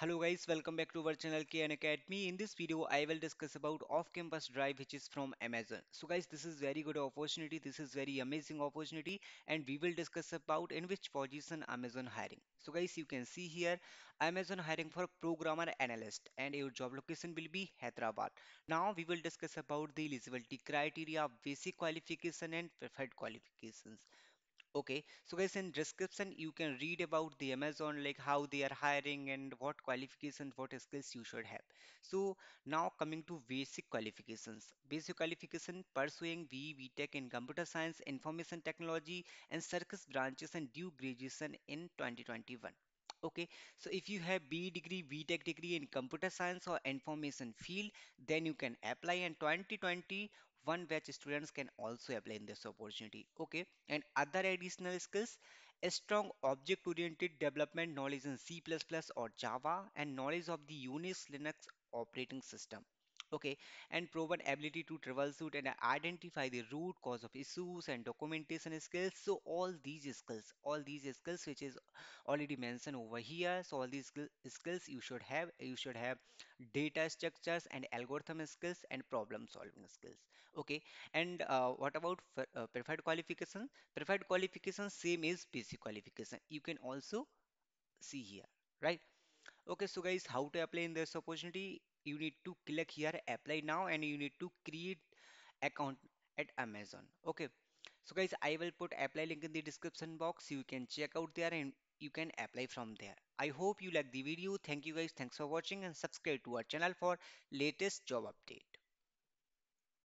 Hello guys, welcome back to our channel KN Academy. In this video, I will discuss about off-campus drive which is from Amazon. So guys, this is very good opportunity. This is very amazing opportunity and we will discuss about in which position Amazon hiring. So guys, you can see here Amazon hiring for programmer analyst and your job location will be Hyderabad. Now we will discuss about the eligibility criteria, basic qualification and preferred qualifications. Okay, so guys, in description you can read about the Amazon, like how they are hiring and what qualifications, what skills you should have. So now coming to basic qualifications. Basic qualification pursuing BE Tech in computer science, information technology, and circuit branches and due graduation in 2021. Okay, so if you have b degree, BTech degree in computer science or information field, then you can apply and 2021 batch students can also apply in this opportunity. Okay, and other additional skills, a strong object-oriented development knowledge in C++ or Java and knowledge of the Unix Linux operating system. Okay, and proven ability to troubleshoot and identify the root cause of issues and documentation skills. So all these skills, all these skills which is already mentioned over here. So all these skill, skills you should have. You should have data structures and algorithm skills and problem solving skills. Okay, and uh, what about uh, preferred qualification? Preferred qualification same is basic qualification. You can also see here, right? Okay, so guys, how to apply in this opportunity? You need to click here, apply now, and you need to create account at Amazon. Okay, so guys, I will put apply link in the description box. You can check out there and you can apply from there. I hope you like the video. Thank you guys. Thanks for watching and subscribe to our channel for latest job update.